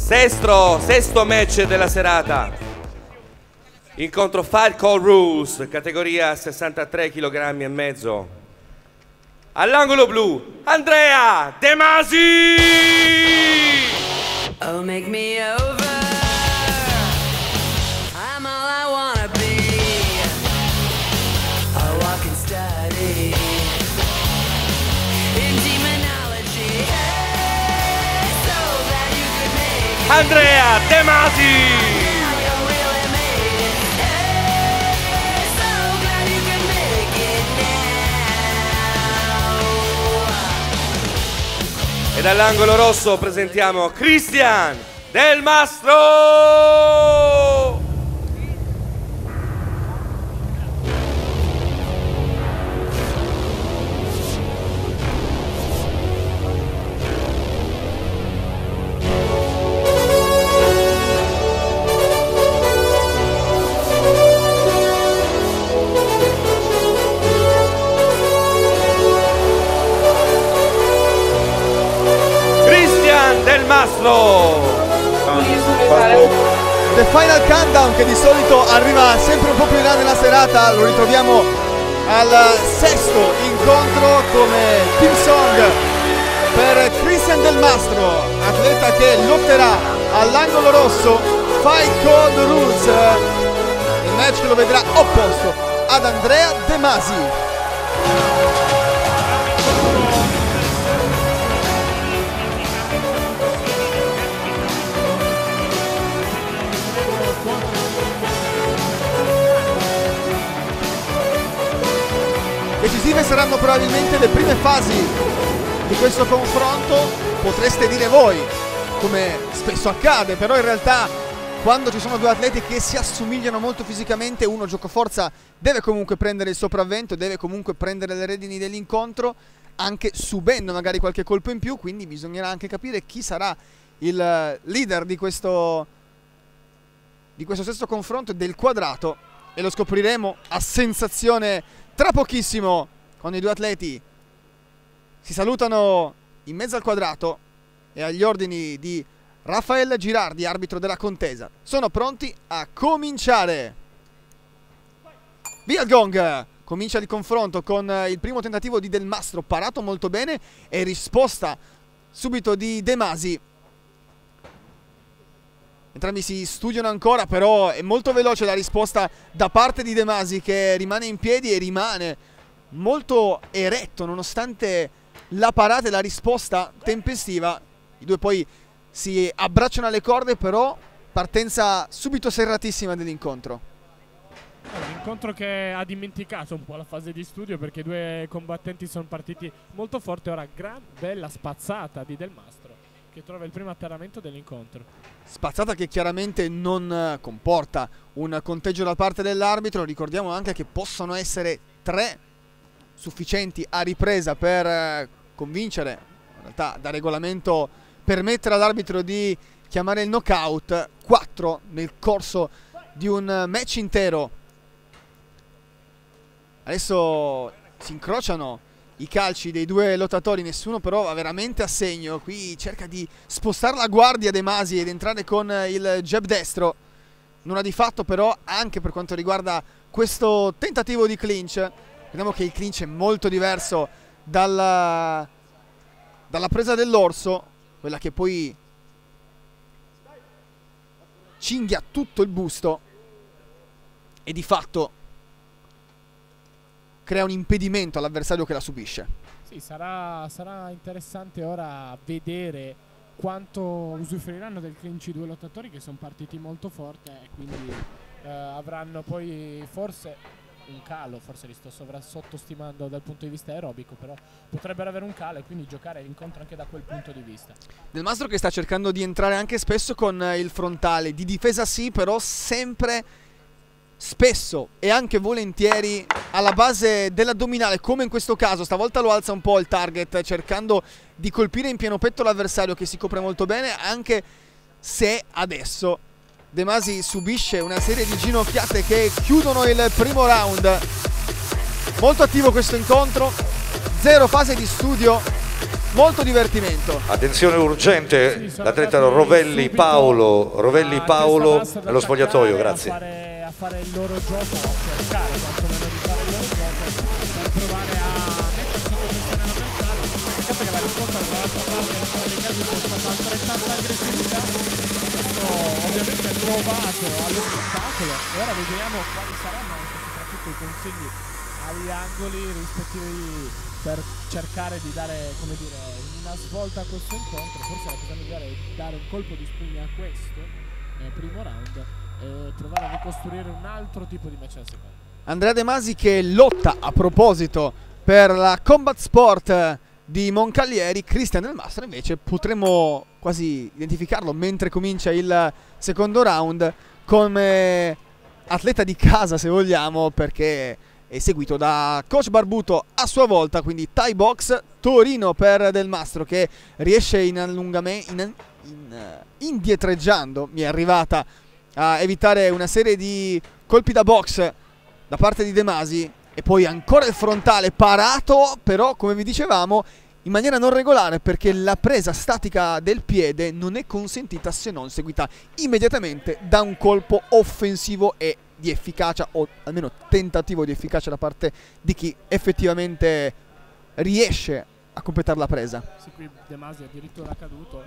Sesto, sesto match della serata. Incontro Call Rules, categoria 63 kg e mezzo. All'angolo blu, Andrea De Masi! Oh, make it now. E dall'angolo rosso presentiamo Christian Del Mastro! Del Mastro! The Final Countdown che di solito arriva sempre un po' più in là nella serata, lo ritroviamo al sesto incontro come team song per Christian Del Mastro, atleta che lotterà all'angolo rosso Fight Code Rules, il match che lo vedrà opposto ad Andrea De Masi. Decisive saranno probabilmente le prime fasi di questo confronto, potreste dire voi, come spesso accade, però in realtà quando ci sono due atleti che si assomigliano molto fisicamente, uno giocoforza deve comunque prendere il sopravvento, deve comunque prendere le redini dell'incontro, anche subendo magari qualche colpo in più, quindi bisognerà anche capire chi sarà il leader di questo, di questo stesso confronto del quadrato. E lo scopriremo a sensazione tra pochissimo quando i due atleti si salutano in mezzo al quadrato e agli ordini di Raffaele Girardi, arbitro della contesa. Sono pronti a cominciare. Via il gong! Comincia il confronto con il primo tentativo di Del Mastro, parato molto bene e risposta subito di De Masi. Entrambi si studiano ancora, però è molto veloce la risposta da parte di De Masi che rimane in piedi e rimane molto eretto nonostante la parata e la risposta tempestiva. I due poi si abbracciano alle corde, però partenza subito serratissima dell'incontro. Un incontro che ha dimenticato un po' la fase di studio perché i due combattenti sono partiti molto forti. Ora, gran bella spazzata di Del Mastro che trova il primo atterramento dell'incontro. Spazzata che chiaramente non comporta un conteggio da parte dell'arbitro. Ricordiamo anche che possono essere tre sufficienti a ripresa per eh, convincere, in realtà da regolamento permettere all'arbitro di chiamare il knockout, quattro nel corso di un match intero. Adesso si incrociano i calci dei due lottatori, nessuno però va veramente a segno. Qui cerca di spostare la guardia De Masi ed entrare con il jab destro. Nulla di fatto però anche per quanto riguarda questo tentativo di clinch. Vediamo che il clinch è molto diverso dalla, dalla presa dell'orso, quella che poi cinghia tutto il busto e di fatto crea un impedimento all'avversario che la subisce. Sì, sarà, sarà interessante ora vedere quanto usufruiranno del clinch i due lottatori che sono partiti molto forte e quindi eh, avranno poi forse un calo, forse li sto sottostimando dal punto di vista aerobico, però potrebbero avere un calo e quindi giocare l'incontro anche da quel punto di vista. Del Mastro che sta cercando di entrare anche spesso con il frontale, di difesa sì, però sempre spesso e anche volentieri alla base dell'addominale, come in questo caso. Stavolta lo alza un po' il target, cercando di colpire in pieno petto l'avversario che si copre molto bene, anche se adesso De Masi subisce una serie di ginocchiate che chiudono il primo round. Molto attivo questo incontro, zero fase di studio molto divertimento. Attenzione urgente, l'atleta Rovelli subito Paolo, Rovelli testa Paolo nello spogliatoio, grazie. A fare, a fare il loro gioco, a cercare quantomeno di fare il loro gioco per provare a mettersi in posizione. Peccato che la risposta dall'altra parte in alcuni casi stata altrettanta aggressività. Questo ovviamente trovato allo spettacolo. E ora vediamo quali saranno anche soprattutto i consigli agli angoli rispettivi per cercare di dare come dire una svolta a questo incontro. Forse la cosa migliore è dare un colpo di spugna a questo nel primo round e provare a ricostruire un altro tipo di match al secondo Andrea De Masi che lotta a proposito per la Combat Sport di Moncalieri, Cristian Del Mastro invece potremmo quasi identificarlo mentre comincia il secondo round come atleta di casa se vogliamo perché è seguito da coach Barbuto a sua volta, quindi Thai Box Torino per Del Mastro che riesce in allungamento, in, in, eh, indietreggiando, mi è arrivata a evitare una serie di colpi da box da parte di De Masi e poi ancora il frontale parato, però come vi dicevamo in maniera non regolare perché la presa statica del piede non è consentita se non seguita immediatamente da un colpo offensivo e di efficacia o almeno tentativo di efficacia da parte di chi effettivamente riesce a completare la presa. sì qui De Masi è addirittura caduto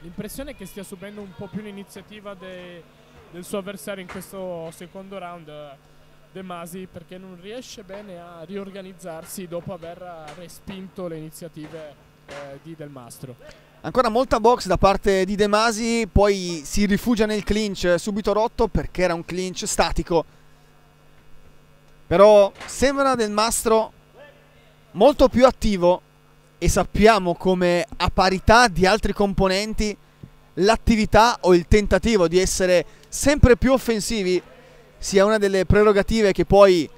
l'impressione è che stia subendo un po' più l'iniziativa de- del suo avversario in questo secondo round De Masi perché non riesce bene a riorganizzarsi dopo aver respinto le iniziative eh, di Del Mastro Ancora molta box da parte di De Masi, poi si rifugia nel clinch subito rotto perché era un clinch statico. Però sembra Del Mastro molto più attivo e sappiamo come a parità di altri componenti l'attività o il tentativo di essere sempre più offensivi sia una delle prerogative che poi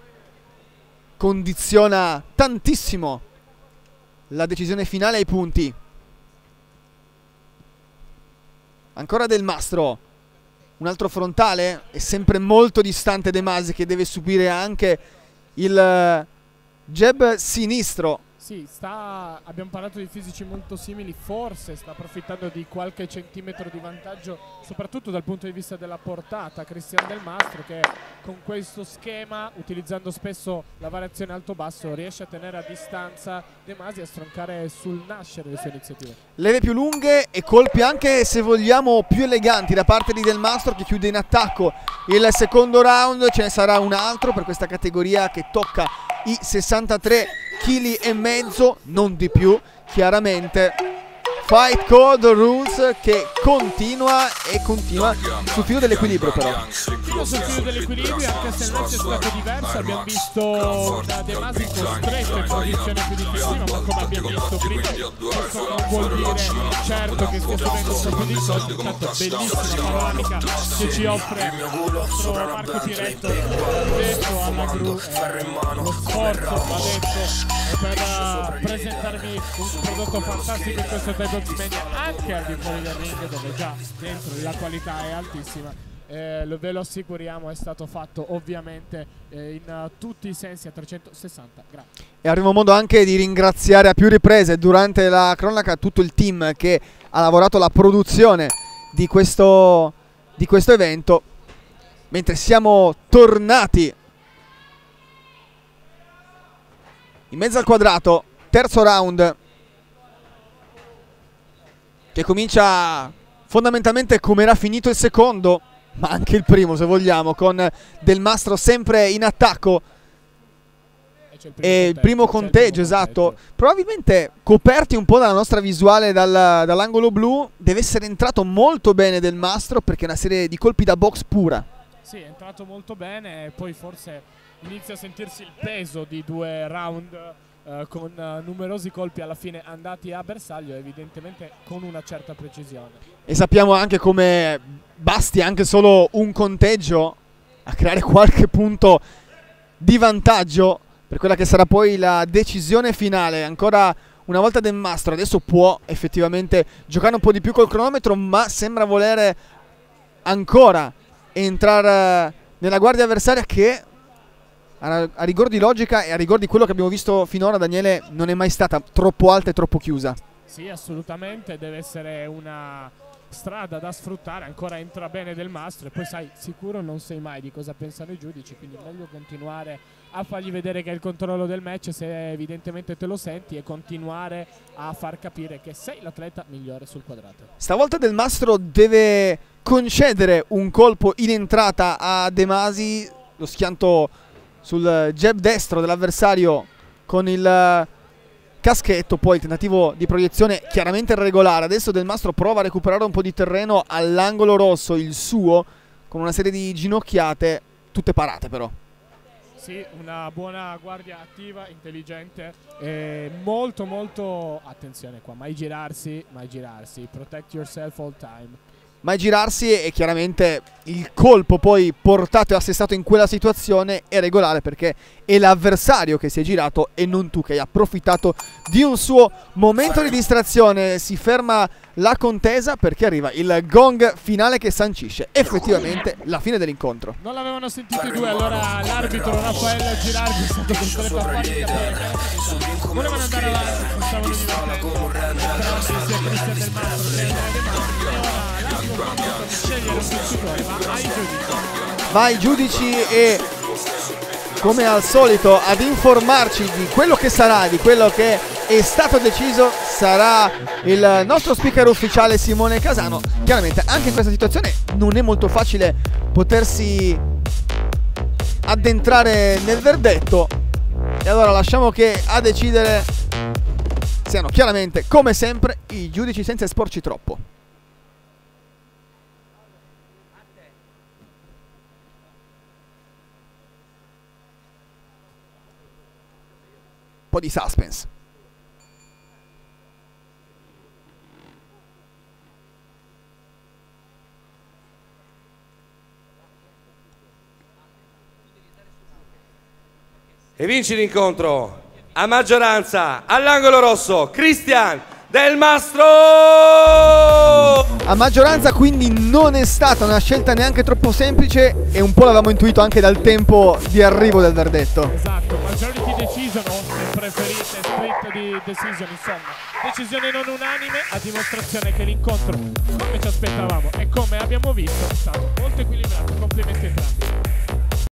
condiziona tantissimo la decisione finale ai punti. Ancora Del Mastro. Un altro frontale. È sempre molto distante De Masi che deve subire anche il eh, jab sinistro. Sì, sta, abbiamo parlato di fisici molto simili, forse sta approfittando di qualche centimetro di vantaggio, soprattutto dal punto di vista della portata, Cristian Del Mastro che con questo schema, utilizzando spesso la variazione alto-basso, riesce a tenere a distanza De Masi e a stroncare sul nascere le sue iniziative. Leve più lunghe e colpi anche se vogliamo più eleganti da parte di Del Mastro che chiude in attacco il secondo round. Ce ne sarà un altro per questa categoria che tocca i 63 kg e mezzo, non di più, chiaramente. Fight Code Rules che continua e continua sul filo dell'equilibrio però. Fino sul filo dell'equilibrio, anche se il match è stato diverso, abbiamo visto da De Masi costretto in posizione più difensiva, ma come abbiamo visto prima, questo non vuol dire certo che stia subendo un colpo di colpo, intanto bellissima panoramica che ci offre il nostro Marco Tiretto, detto alla gru, lo sforzo va detto per eh, presentarvi un prodotto fantastico in questo Box Mania anche al di fuori del ring dove già dentro la qualità è altissima eh, lo- ve lo assicuriamo è stato fatto ovviamente eh, in eh, tutti i sensi a 360 gradi E avremo modo anche di ringraziare a più riprese durante la cronaca tutto il team che ha lavorato alla produzione di questo, di questo evento. Mentre siamo tornati in mezzo al quadrato, terzo round che comincia fondamentalmente come era finito il secondo, ma anche il primo se vogliamo, con Del Mastro sempre in attacco E il e il primo c'è il conteggio, esatto. conteggio. Probabilmente coperti un po' dalla nostra visuale dal- dall'angolo blu, deve essere entrato molto bene del mastro perché è una serie di colpi da box pura. Sì, è entrato molto bene e poi forse inizia a sentirsi il peso di due round eh, con eh, numerosi colpi alla fine andati a bersaglio, evidentemente con una certa precisione. E sappiamo anche come basti anche solo un conteggio a creare qualche punto di vantaggio per quella che sarà poi la decisione finale. Ancora una volta del mastro, adesso può effettivamente giocare un po' di più col cronometro, ma sembra volere ancora entrare nella guardia avversaria che a, a rigor di logica e a rigor di quello che abbiamo visto finora, Daniele, non è mai stata troppo alta e troppo chiusa. Sì, assolutamente, deve essere una strada da sfruttare, ancora entra bene del mastro e poi sai, sicuro non sai mai di cosa pensano i giudici, quindi meglio continuare a fargli vedere che è il controllo del match se evidentemente te lo senti e continuare a far capire che sei l'atleta migliore sul quadrato. Stavolta Del Mastro deve concedere un colpo in entrata a De Masi, lo schianto sul jab destro dell'avversario con il eh, caschetto, poi il tentativo di proiezione chiaramente irregolare. Adesso Del Mastro prova a recuperare un po' di terreno all'angolo rosso, il suo, con una serie di ginocchiate, tutte parate però. Sì, una buona guardia attiva, intelligente e molto molto attenzione qua, mai girarsi, mai girarsi, protect yourself all time. Mai girarsi e chiaramente il colpo poi portato e assestato in quella situazione è regolare perché è l'avversario che si è girato e non tu che hai approfittato di un suo momento di distrazione. Si ferma la contesa perché arriva il gong finale che sancisce effettivamente la fine dell'incontro. Non l'avevano sentito i due, allora l'arbitro Raffaele Girardi è stato costretto a capire che volevano andare avanti, si stavano divertendo, entrambi sia Cristian Del Mastro ma ai giudici. Va ai giudici e come al solito ad informarci di quello che sarà, di quello che è stato deciso sarà il nostro speaker ufficiale Simone Casano. Chiaramente anche in questa situazione non è molto facile potersi addentrare nel verdetto. E allora lasciamo che a decidere siano chiaramente, come sempre, i giudici senza esporci troppo. Un po' di suspense. E vince l'incontro a maggioranza all'angolo rosso Cristian Del Mastro! A maggioranza quindi non è stata una scelta neanche troppo semplice e un po' l'avevamo intuito anche dal tempo di arrivo del verdetto. Esatto, majority decision o se preferite split di decision, insomma, decisione non unanime a dimostrazione che l'incontro, come ci aspettavamo e come abbiamo visto, è stato molto equilibrato. Complimenti a entrambi.